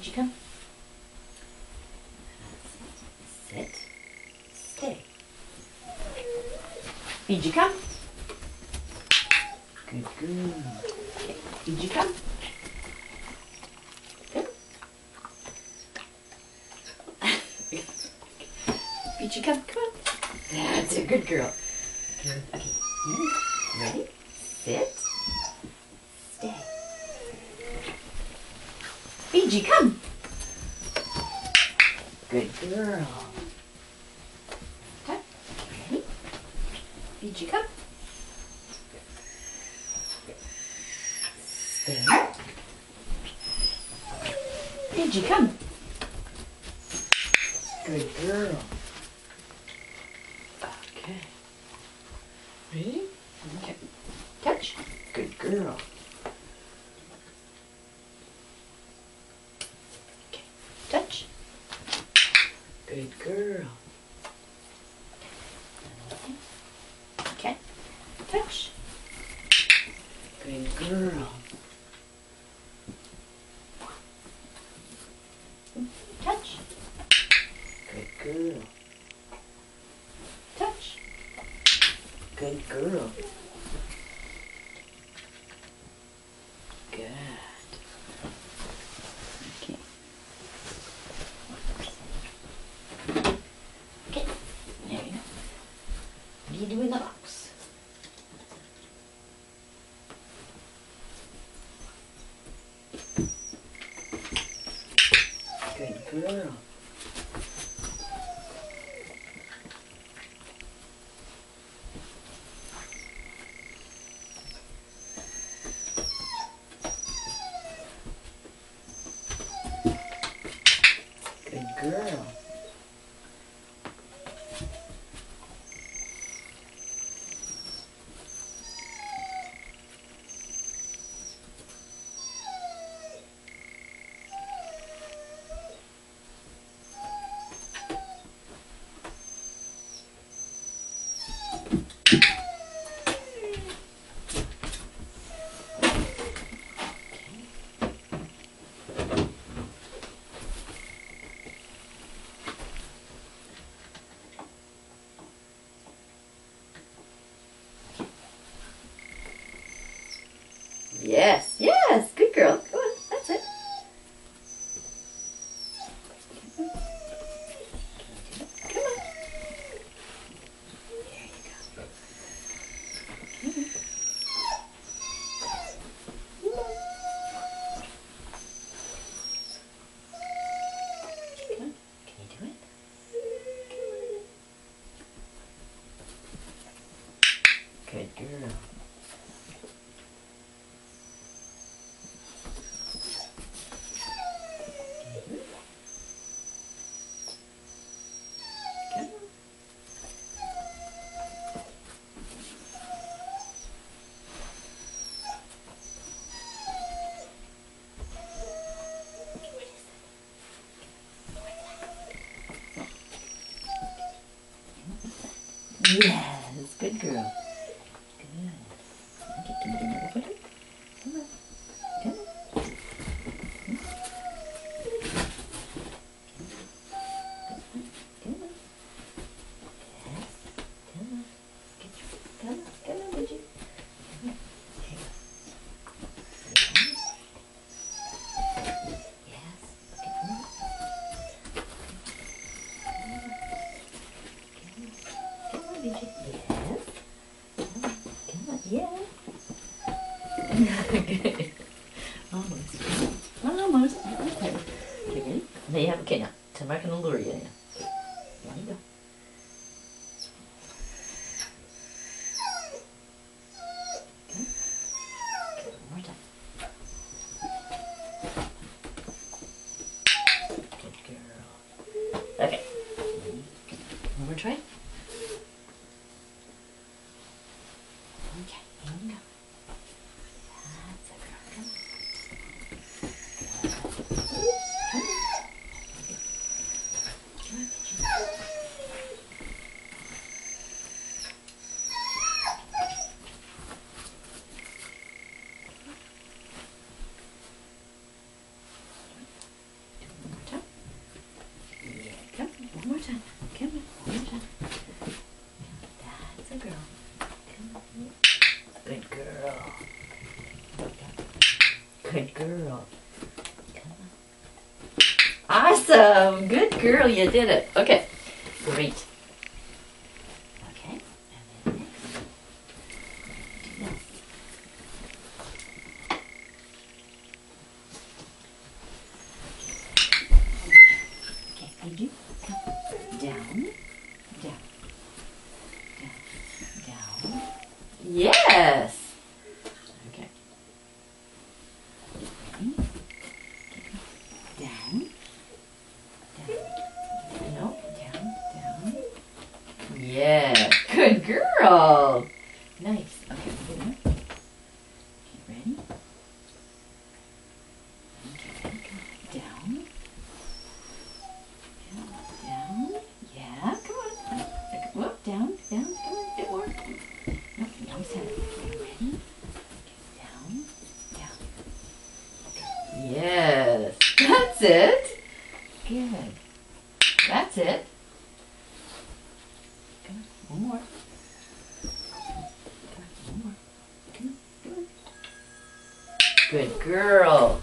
Peachy, come. Sit. Stay. Peachy, come. Good girl. Okay. Peachy, come. Good. Peachy, come. Come on. That's a good girl. Okay. Ready? Sit. Peachy, come. Good girl. Okay. Ready? Peachy, come. Stay. Peachy, come. Good girl. Okay. Ready? Okay. Touch. Good girl. Okay. Touch. Good girl. Okay. Touch. Good girl. Touch. Good girl. Touch. Good girl. Good. Okay. Okay. There you go. What do you do in the box? Good girl. Good girl. Yes, yes, good girl. Go on, that's it. Come on. There you go. Come on. Can you do it? Good girl. Come on. Yes, good girl. Good. Can you do another photo? Come on. Come on. Come on. Yes. Come on. Get your, come on. Come on, would you? Come on. There you go. Yes. Okay, come on. Come on, Vijay. Yes. Come on. Come on. Yes. okay. Almost. Okay. Okay? Now you have, okay, now. Tell me I can you now. There go. Okay. One more try. Okay, here we go. That's a girl. Come on. Come on. Come on, Pigeon. Good girl. Come on. Awesome. Good girl. You did it. Okay. Great. Okay. And then next. Do this. Okay. And you come down, down, down, down. Yes. Okay. Ready? Down, down. No, down, down. Yeah. Good girl. Nice. Okay, good. Okay, ready? Okay? Down. Down, down. Yeah, come on. Whoop, down, down. Come on, bit more. No, no, set. Okay, ready? Okay, down, down. Okay. Yes, that's it. Good. That's it. Come one more. Come on, one more. Come on, come on. Good girl.